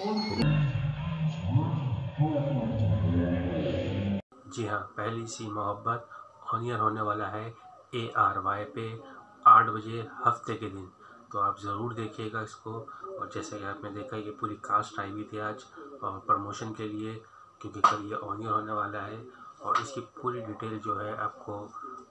जी हाँ पहली सी मोहब्बत ऑनियर होने वाला है ए आर वाई पे आठ बजे हफ़्ते के दिन। तो आप ज़रूर देखिएगा इसको। और जैसे कि आपने देखा ये पूरी कास्ट आई हुई थी आज, और प्रमोशन के लिए, क्योंकि कल ये ऑनियर होने वाला है। और इसकी पूरी डिटेल जो है आपको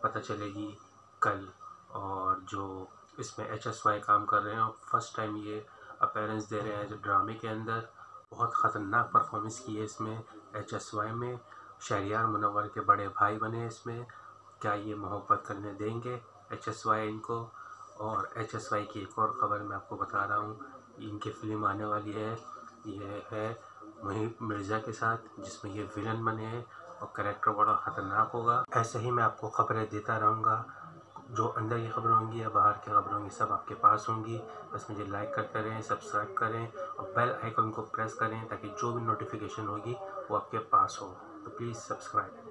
पता चलेगी कल। और जो इसमें एच एस वाई काम कर रहे हैं, और फ़र्स्ट टाइम ये अपेरेंस दे रहे हैं जो ड्रामे के अंदर। बहुत ख़तरनाक परफॉर्मेंस की है इसमें। एच एस वाई में, शहरियार मुनवर के बड़े भाई बने इसमें। क्या ये मोहब्बत करने देंगे एच एस वाई इनको? और एच एस वाई की एक और ख़बर मैं आपको बता रहा हूँ। इनकी फ़िल्म आने वाली है। ये है मुहिब मिर्ज़ा के साथ, जिसमें ये विलन बने हैं। और करेक्टर बड़ा ख़तरनाक होगा। ऐसे ही मैं आपको खबरें देता रहूँगा। जो अंदर की खबरें होंगी या बाहर की खबरें होंगी, सब आपके पास होंगी। बस मुझे लाइक करते रहें सब्सक्राइब करें और बेल आइकन को प्रेस करें ताकि जो भी नोटिफिकेशन होगी वो आपके पास हो। तो प्लीज़ सब्सक्राइब